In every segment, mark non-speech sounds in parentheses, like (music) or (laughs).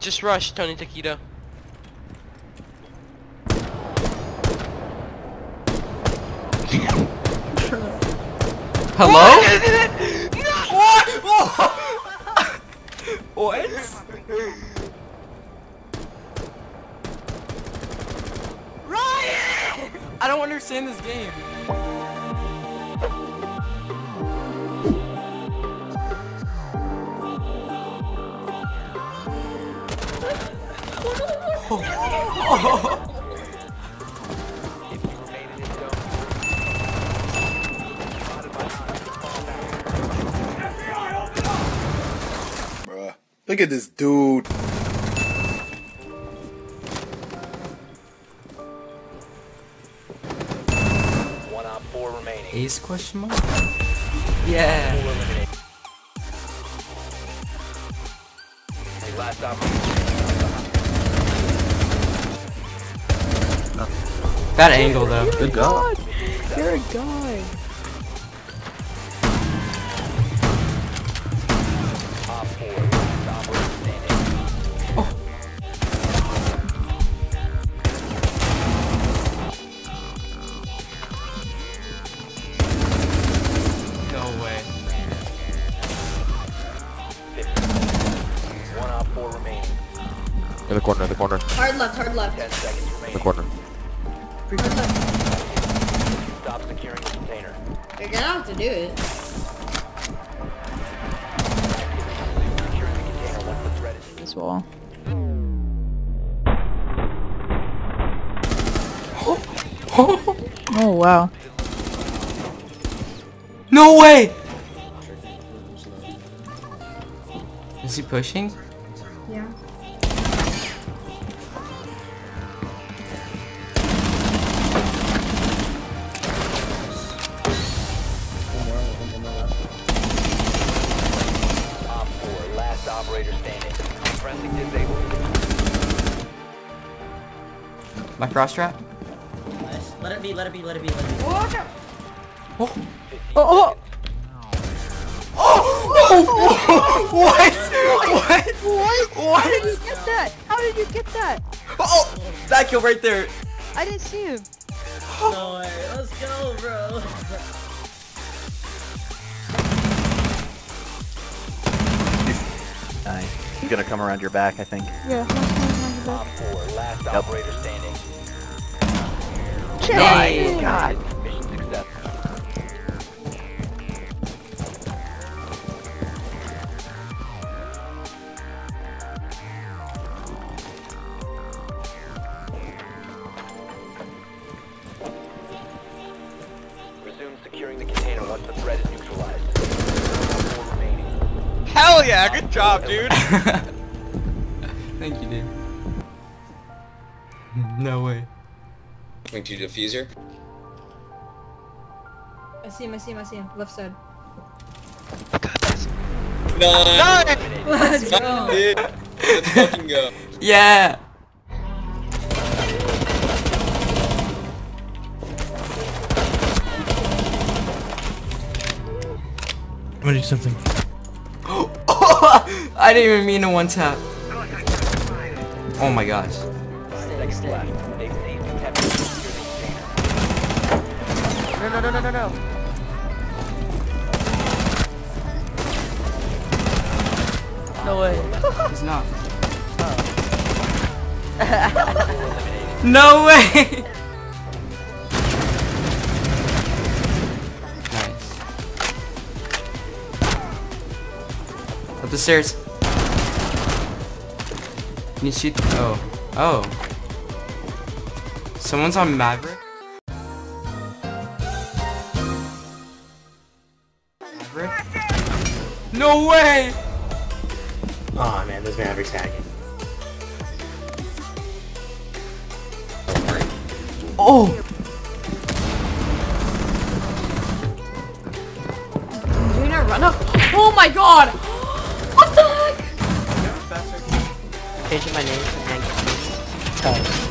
Just rush, Tony Taquito. Hello? What? What? Ryan! I don't understand this game. Look at this dude. One on four remaining. Ace question mark? Yeah. The last operator. Bad angle though. Good god. You're a god. The corner, in the corner, Hard left, hard left. Ten seconds the corner. Hard left. Stop securing the container. You're gonna have to do it. Securing the container once the threat is This wall. (gasps) Oh wow. No way! Is he pushing? My frost trap? Nice. Let it be, let it be, let it be, let it be. Oh. Oh, oh, oh. oh (laughs) What? What? what? What? How did you get that? How did you get that? Oh! That kill right there. I didn't see him. Oh. No way. Let's go, bro. Nice. He's gonna come around your back, I think. Yeah. Top four. Last operator standing. Nice. God. Yeah, good job, (laughs) dude. Thank you, dude. (laughs) No way. Going to defuser. I see him, I see him, I see him. Left side. Nine. Let's go. Dude, let's fucking go. (laughs) Yeah! I'm gonna do something. I didn't even mean to one tap. Oh my gosh. Seconds left. They've seized and have secured the container. No, no, no, no, no, no. No way. (laughs) He's not. Oh. no way! (laughs) nice. Up the stairs. Can you shoot? Oh. Oh. Someone's on Maverick? Maverick? No way! Aw man, this Maverick's hacking. Oh! Do you not run up? Oh my god! Changing my name to Hank.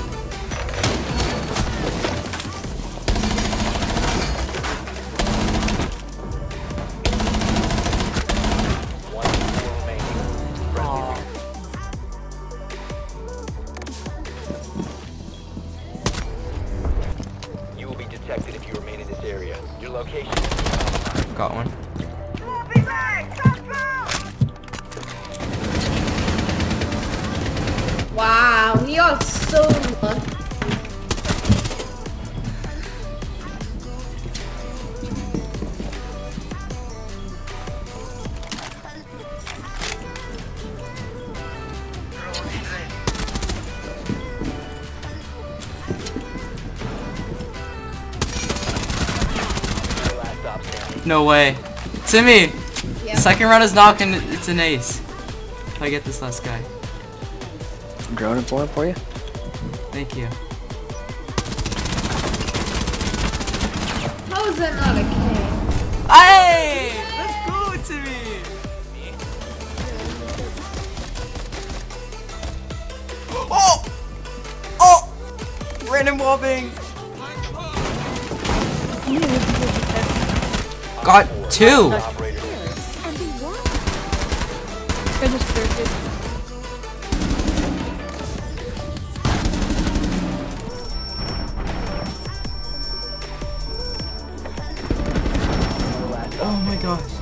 No way. Timmy! Yeah. Second round is knocking. It's an ace. If I get this last guy. Drone and pulling for you. Thank you. How is that not a K? Hey! Let's go, Timmy! Oh! Oh! Random wobbing! Got two! Oh my gosh.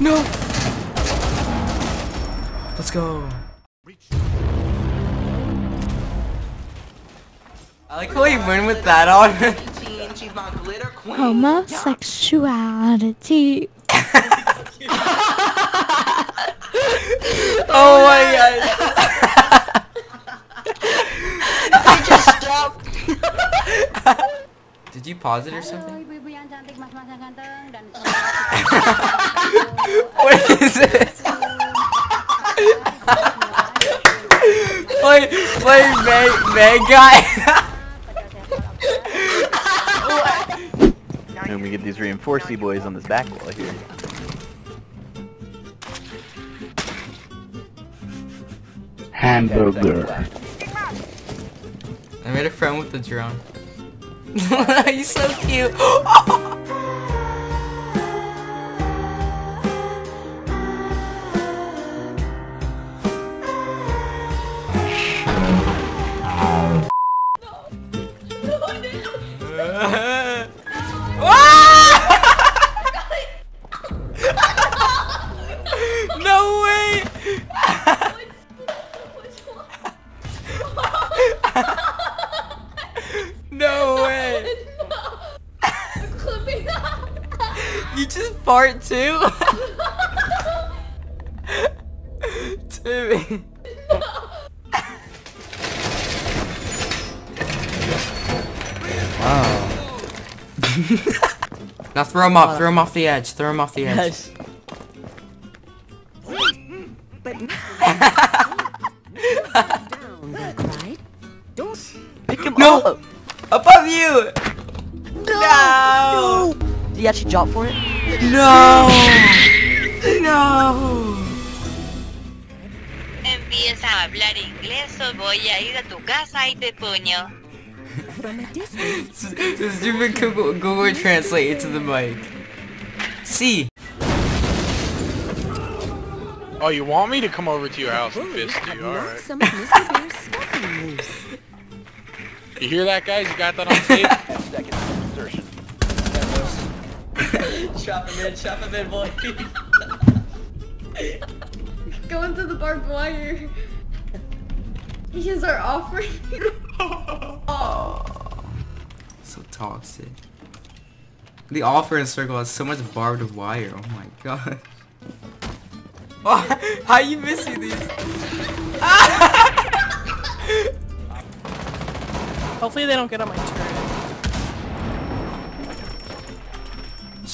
No! Let's go. Like how he went with that on. Homosexuality. (laughs) oh my god. (laughs) Did you pause it or something? (laughs) What is it? play, play Meg, Meg guy. And we get these reinforcey boys on this back wall here. Hamburger. I made a friend with the drone. (laughs) He's so cute. (gasps) (laughs) just fart too? Timmy. Wow. (laughs) now throw him off, throw him off the edge, throw him off the edge. Yes. Pick (laughs) him No! up. Above you! No! Did he actually drop for it? No! No! Empieza a hablar inglés o voy a ir a tu casa y te puño. Just do Google, Google Translate into the mic. See. Oh, you want me to come over to your house and fist you? Alright. You hear that, guys? You got that on tape? (laughs) Seconds to insertion. Chop him in, chop him in, boy. (laughs) Go into the barbed wire. He is our offering. (laughs) So toxic. The offer in circle has so much barbed wire. Oh my god. Oh, (laughs) how you missing these? Hopefully they don't get on my turret.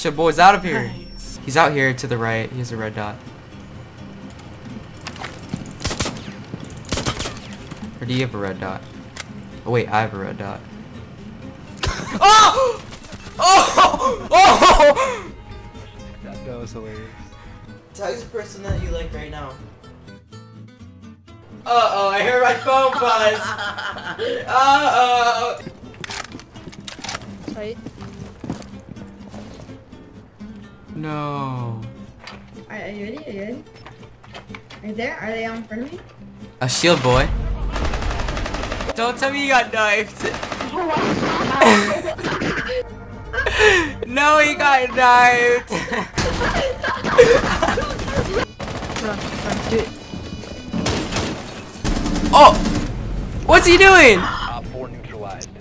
Shaboy's out of here. He's out here to the right. He has a red dot. Or do you have a red dot? Oh wait, I have a red dot. (laughs) oh! Oh! Oh! That was hilarious. Who's the person that you like right now? Uh oh, I hear my phone buzz. (laughs) Uh No. Are, are you ready? Are you ready? Are you there? Are they on in front of me? A shield boy. Don't tell me you got knifed. (laughs) no, he got knifed. Run, run, do it. oh, what's he doing?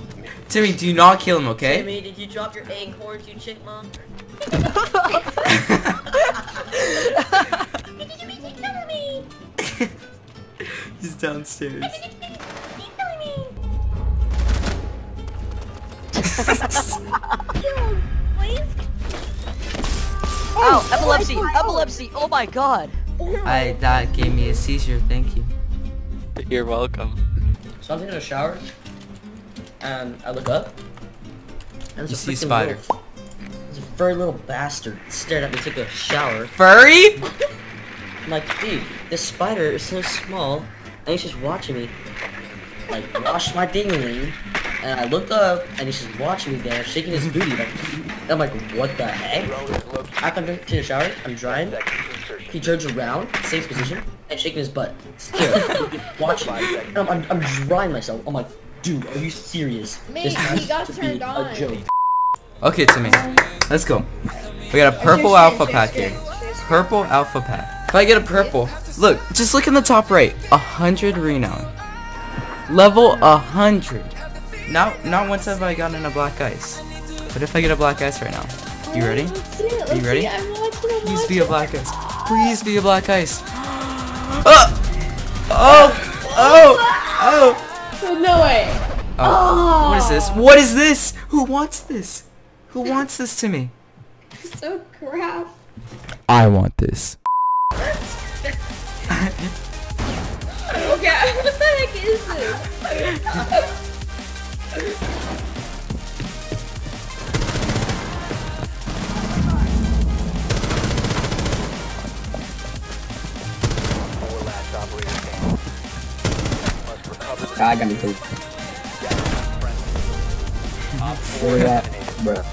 Op 4 neutralized. Timmy, do not kill him, okay? Timmy, did you drop your acorns, you chick mom? (laughs) He's downstairs. oh, epilepsy, epilepsy, oh my god. I that gave me a seizure. Thank you. You're welcome. So I'm taking a shower, and I look up, and You there's a see a spider. Little, there's a furry little bastard stared at me take a shower. Furry? I'm like, dude, this spider is so small, and he's just watching me, like, wash my dingling. And I look up, and he's just watching me there, shaking his booty. Like, I'm like, what the heck? After I'm taking a shower, I'm drying. He turns around, same position, and shaking his butt. Still, (laughs) watching. And I'm, I'm, I'm drying myself. I'm like, dude, are you serious? Mate, this has he got to be turned a on. joke. Okay, Timmy. Let's go. We got a purple alpha pack here. Purple alpha pack. If I get a purple, look, just look in the top right. A hundred renown. Level a hundred. Not not once have I gotten a black ice. But if I get a black ice right now, you ready? Are you ready? Please be a black ice. Please be a black ice. (gasps) oh! Oh! Oh! Oh! No way. Oh. What is this? What is this? Who wants this? Who wants this to me? So crap. I want this. Okay, (laughs) what the heck is this? (laughs) I got me too. Op 4 Where we at? over.